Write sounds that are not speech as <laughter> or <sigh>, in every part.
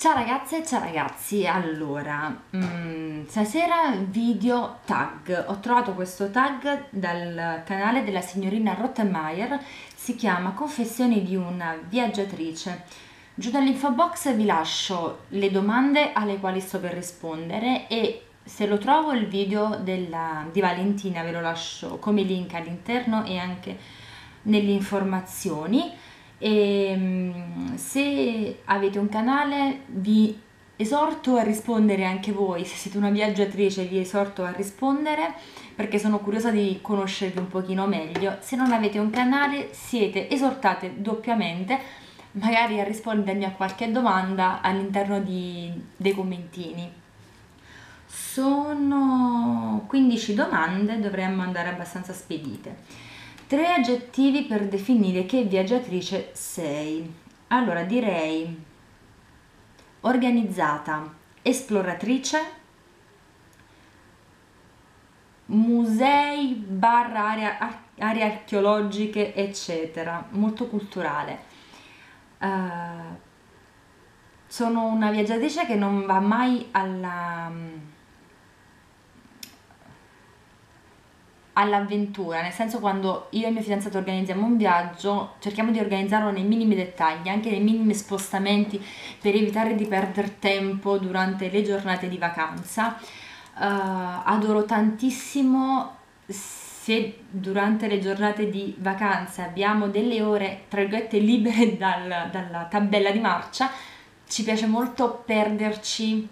Ciao ragazze e ciao ragazzi, allora, mm, stasera video tag, ho trovato questo tag dal canale della signorina Rottenmeier, si chiama Confessioni di una viaggiatrice. Giù dall'info box vi lascio le domande alle quali sto per rispondere e se lo trovo il video della, di Valentina ve lo lascio come link all'interno e anche nelle informazioni e mm, se avete un canale vi esorto a rispondere anche voi, se siete una viaggiatrice vi esorto a rispondere perché sono curiosa di conoscervi un pochino meglio. Se non avete un canale siete esortate doppiamente magari a rispondermi a qualche domanda all'interno dei commentini. Sono 15 domande, dovremmo andare abbastanza spedite. Tre aggettivi per definire che viaggiatrice sei. Allora direi organizzata, esploratrice, musei, barra, aree archeologiche, eccetera, molto culturale. Uh, sono una viaggiatrice che non va mai alla all'avventura, nel senso quando io e il mio fidanzato organizziamo un viaggio, cerchiamo di organizzarlo nei minimi dettagli, anche nei minimi spostamenti per evitare di perdere tempo durante le giornate di vacanza. Uh, adoro tantissimo se durante le giornate di vacanza abbiamo delle ore, tra virgolette, libere dal, dalla tabella di marcia, ci piace molto perderci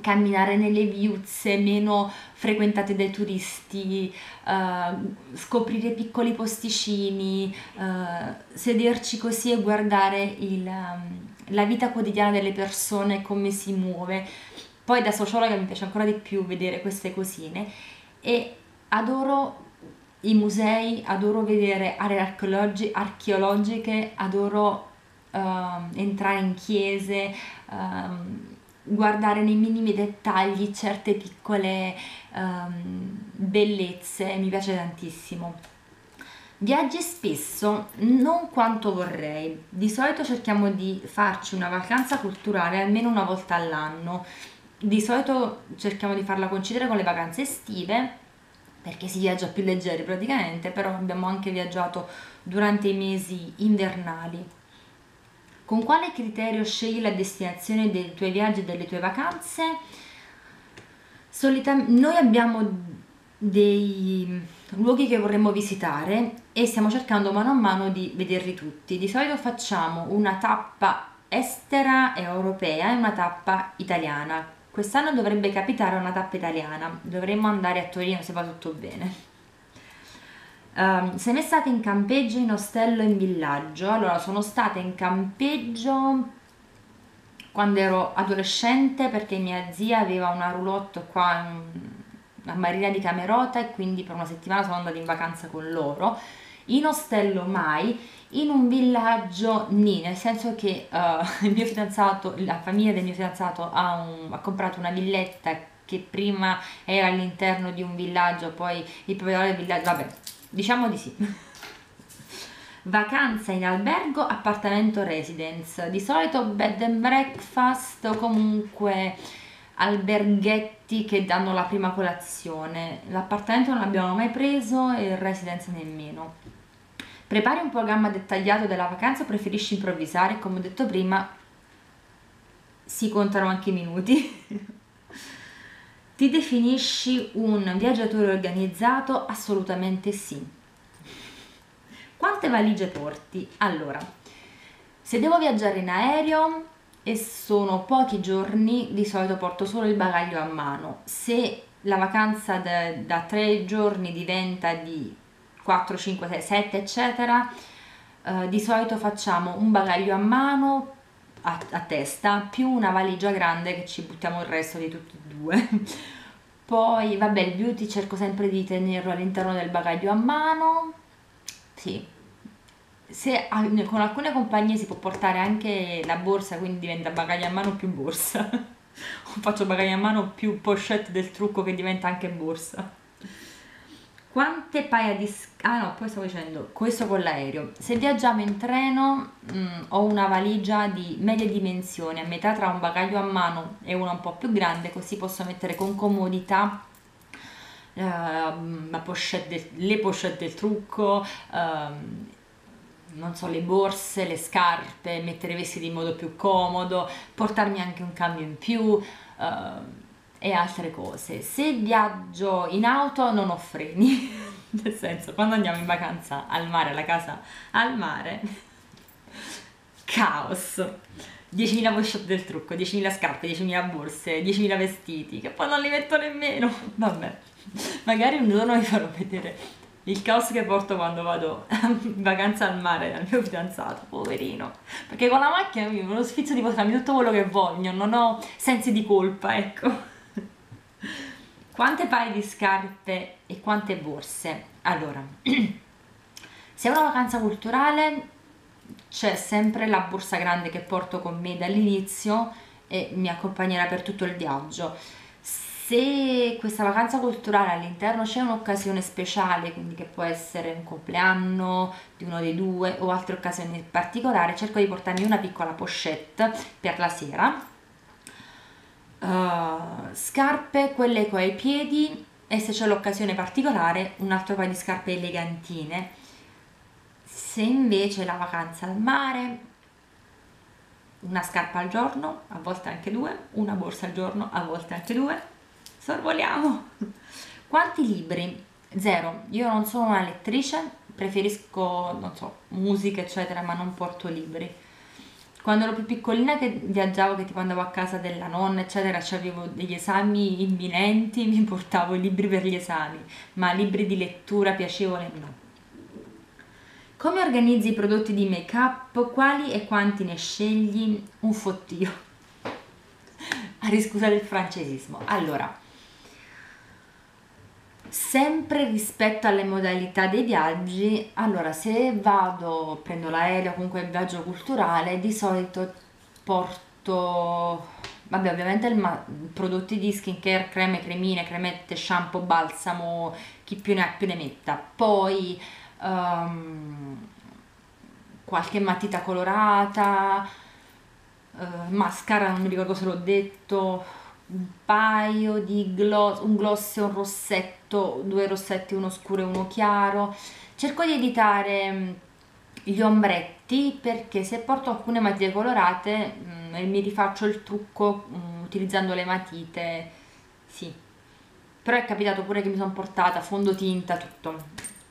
camminare nelle viuzze meno frequentate dai turisti, uh, scoprire piccoli posticini, uh, sederci così e guardare il, um, la vita quotidiana delle persone, come si muove. Poi da sociologa mi piace ancora di più vedere queste cosine e adoro i musei, adoro vedere aree archeologi- archeologiche, adoro uh, entrare in chiese. Uh, guardare nei minimi dettagli certe piccole um, bellezze, mi piace tantissimo. Viaggi spesso, non quanto vorrei. Di solito cerchiamo di farci una vacanza culturale almeno una volta all'anno. Di solito cerchiamo di farla coincidere con le vacanze estive perché si viaggia più leggeri praticamente, però abbiamo anche viaggiato durante i mesi invernali. Con quale criterio scegli la destinazione dei tuoi viaggi e delle tue vacanze? Solitam- noi abbiamo dei luoghi che vorremmo visitare e stiamo cercando mano a mano di vederli tutti. Di solito facciamo una tappa estera europea e una tappa italiana. Quest'anno dovrebbe capitare una tappa italiana, dovremmo andare a Torino se va tutto bene. Um, sei mai stata in campeggio, in ostello, in villaggio? Allora, sono stata in campeggio quando ero adolescente perché mia zia aveva una roulotte qua a Marina di Camerota e quindi per una settimana sono andata in vacanza con loro. In ostello mai, in un villaggio nì, nel senso che uh, <laughs> il mio fidanzato, la famiglia del mio fidanzato ha, un, ha comprato una villetta che prima era all'interno di un villaggio, poi il proprietario del villaggio, vabbè, Diciamo di sì. <laughs> Vacanza in albergo, appartamento residence. Di solito bed and breakfast o comunque alberghetti che danno la prima colazione. L'appartamento non l'abbiamo mai preso e il residence nemmeno. Prepari un programma dettagliato della vacanza o preferisci improvvisare? Come ho detto prima, si contano anche i minuti. <laughs> Ti definisci un viaggiatore organizzato? Assolutamente sì. Quante valigie porti? Allora, se devo viaggiare in aereo e sono pochi giorni, di solito porto solo il bagaglio a mano. Se la vacanza da, da 3 giorni diventa di 4, 5, 6, 7, eccetera, eh, di solito facciamo un bagaglio a mano a, a testa più una valigia grande che ci buttiamo il resto di tutti e due. <laughs> Poi, vabbè, il beauty cerco sempre di tenerlo all'interno del bagaglio a mano. Sì. Se con alcune compagnie si può portare anche la borsa, quindi diventa bagaglio a mano più borsa. o <laughs> faccio bagaglio a mano più pochette del trucco che diventa anche borsa. Quante paia di... ah no, poi stavo dicendo, questo con l'aereo. Se viaggiamo in treno mh, mm, ho una valigia di medie dimensioni, a metà tra un bagaglio a mano e una un po' più grande, così posso mettere con comodità uh, pochette le pochette del trucco, uh, non so, le borse, le scarpe, mettere i vestiti in modo più comodo, portarmi anche un cambio in più. Uh, e altre cose. Se viaggio in auto non ho freni, <laughs> nel senso quando andiamo in vacanza al mare, alla casa al mare, <laughs> caos. 10.000 pochette del trucco, 10.000 scarpe, 10.000 borse, 10.000 vestiti, che poi non li metto nemmeno. <laughs> Vabbè, magari un giorno vi farò vedere il caos che porto quando vado in vacanza al mare dal mio fidanzato, poverino. Perché con la macchina mi lo sfizio di portarmi tutto quello che voglio, non ho sensi di colpa, ecco. Quante paia di scarpe e quante borse? Allora, <clears throat> se è una vacanza culturale c'è sempre la borsa grande che porto con me dall'inizio e mi accompagnerà per tutto il viaggio. Se questa vacanza culturale all'interno c'è un'occasione speciale, quindi che può essere un compleanno di uno dei due o altre occasioni particolari, cerco di portarmi una piccola pochette per la sera uh, scarpe, quelle con i piedi e se c'è l'occasione particolare un altro paio di scarpe elegantine. Se invece la vacanza al mare, una scarpa al giorno, a volte anche due, una borsa al giorno, a volte anche due, sorvoliamo. <laughs> Quanti libri? Zero. Io non sono una lettrice, preferisco, non so, musica eccetera, ma non porto libri quando ero più piccolina che viaggiavo, che tipo andavo a casa della nonna, eccetera, avevo degli esami imminenti, mi portavo i libri per gli esami, ma libri di lettura piacevole no. Come organizzi i prodotti di make up? Quali e quanti ne scegli? Un fottio. <laughs> A riscusare il francesismo. Allora, sempre rispetto alle modalità dei viaggi, allora se vado, prendo l'aereo, comunque il viaggio culturale, di solito porto, vabbè ovviamente ma- prodotti di skincare, creme, cremine, cremette, shampoo, balsamo, chi più ne ha più ne metta. Poi um, qualche matita colorata, uh, mascara, non mi ricordo se l'ho detto, un paio di gloss, un gloss e un rossetto, due rossetti, uno scuro e uno chiaro. Cerco di evitare gli ombretti perché se porto alcune matite colorate mh, mi rifaccio il trucco mh, utilizzando le matite, sì. Però è capitato pure che mi sono portata fondotinta, tutto.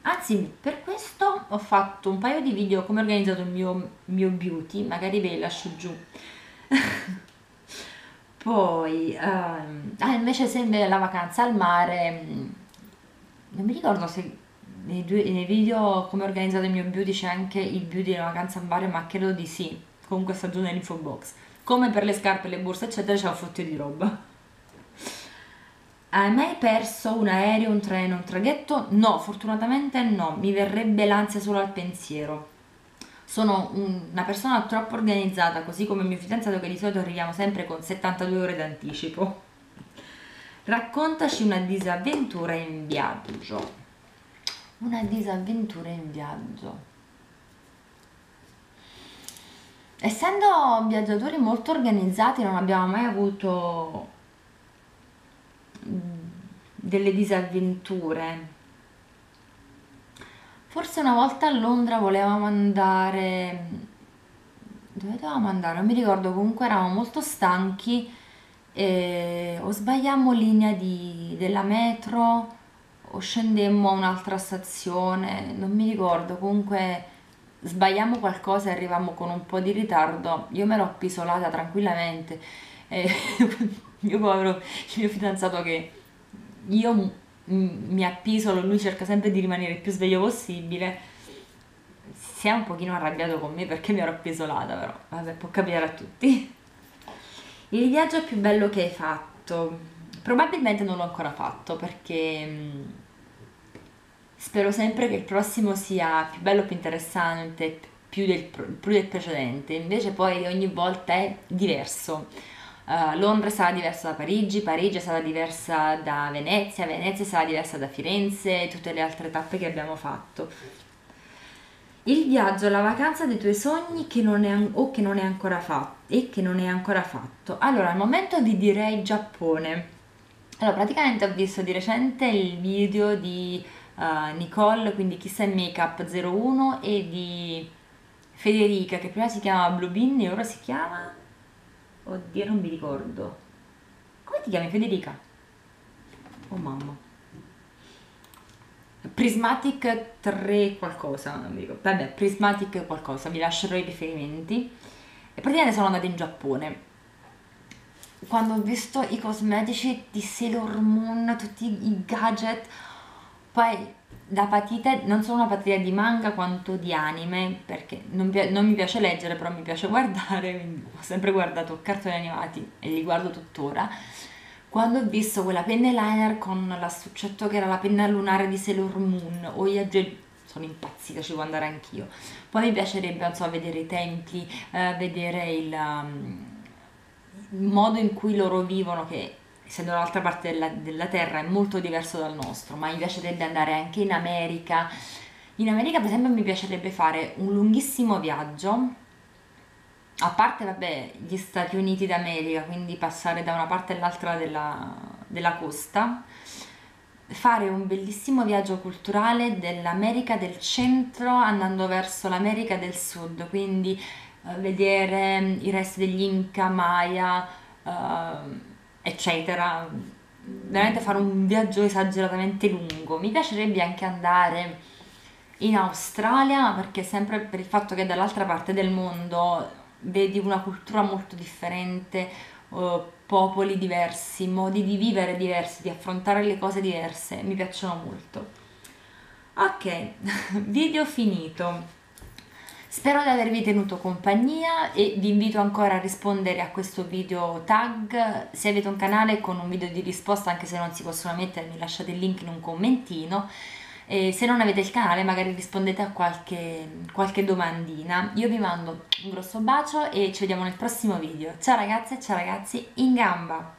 Anzi, per questo ho fatto un paio di video come ho organizzato il mio, mio beauty, magari ve li lascio giù. <laughs> Poi, ehm, ah, invece se invece la vacanza al mare, mm, non mi ricordo se nei, due, nei video come ho organizzato il mio beauty c'è anche il beauty della vacanza al mare, ma credo di sì. Comunque sta giù nell'info box. Come per le scarpe, le borse, eccetera, c'è un fottio di roba. Hai mai perso un aereo, un treno, un traghetto? No, fortunatamente no, mi verrebbe l'ansia solo al pensiero sono una persona troppo organizzata, così come il mio fidanzato che di solito arriviamo sempre con 72 ore d'anticipo. Raccontaci una disavventura in viaggio. Una disavventura in viaggio. Essendo viaggiatori molto organizzati non abbiamo mai avuto delle disavventure Forse una volta a Londra volevamo andare... Dove dovevamo andare? Non mi ricordo, comunque eravamo molto stanchi e o sbagliamo linea di, della metro o scendemmo a un'altra stazione, non mi ricordo, comunque sbagliamo qualcosa e arrivavamo con un po' di ritardo. Io me l'ho appisolata tranquillamente e <laughs> mio povero, il mio fidanzato che io mi appisolo, lui cerca sempre di rimanere il più sveglio possibile, si è un pochino arrabbiato con me perché mi ero appisolata, però vabbè, può capitare a tutti. Il viaggio più bello che hai fatto? Probabilmente non l'ho ancora fatto perché spero sempre che il prossimo sia più bello, più interessante, più del, più del precedente, invece poi ogni volta è diverso Uh, Londra sarà diversa da Parigi, Parigi sarà diversa da Venezia, Venezia sarà diversa da Firenze e tutte le altre tappe che abbiamo fatto. Il viaggio, la vacanza dei tuoi sogni che non è, o che non è ancora fatto e che non è ancora fatto. Allora, al momento di direi Giappone. Allora, praticamente ho visto di recente il video di uh, Nicole, quindi Kiss Makeup 01 e di Federica, che prima si chiamava Blue Bean e ora si chiama... Oddio, non mi ricordo. Come ti chiami Federica? Oh mamma. Prismatic 3 qualcosa, non mi ricordo. Vabbè, Prismatic qualcosa, vi lascerò i riferimenti. E praticamente sono andata in Giappone. Quando ho visto i cosmetici di Sailor Moon, tutti i gadget, poi da patita, non sono una patita di manga quanto di anime, perché non, non mi piace leggere, però mi piace <laughs> guardare, ho sempre guardato cartoni animati e li guardo tuttora quando ho visto quella penna liner con l'astuccetto che era la penna lunare di Sailor Moon o aggelli sono impazzita, ci devo andare anch'io. Poi mi piacerebbe, non so, vedere i templi, eh, vedere il, um, il, modo in cui loro vivono, che essendo dall'altra parte della, della, terra è molto diverso dal nostro, ma mi piacerebbe andare anche in America. In America, per esempio, mi piacerebbe fare un lunghissimo viaggio a parte vabbè, gli Stati Uniti d'America, quindi passare da una parte all'altra della, della costa, fare un bellissimo viaggio culturale dell'America del centro andando verso l'America del sud, quindi eh, vedere i resti degli Inca, Maya, eh, eccetera. Veramente fare un viaggio esageratamente lungo. Mi piacerebbe anche andare in Australia, perché sempre per il fatto che dall'altra parte del mondo vedi una cultura molto differente, uh, popoli diversi, modi di vivere diversi, di affrontare le cose diverse, mi piacciono molto. Ok, <laughs> video finito. Spero di avervi tenuto compagnia e vi invito ancora a rispondere a questo video tag. Se avete un canale con un video di risposta, anche se non si possono mettere, mi lasciate il link in un commentino e se non avete il canale magari rispondete a qualche, qualche domandina. Io vi mando un grosso bacio e ci vediamo nel prossimo video. Ciao ragazze e ciao ragazzi, in gamba!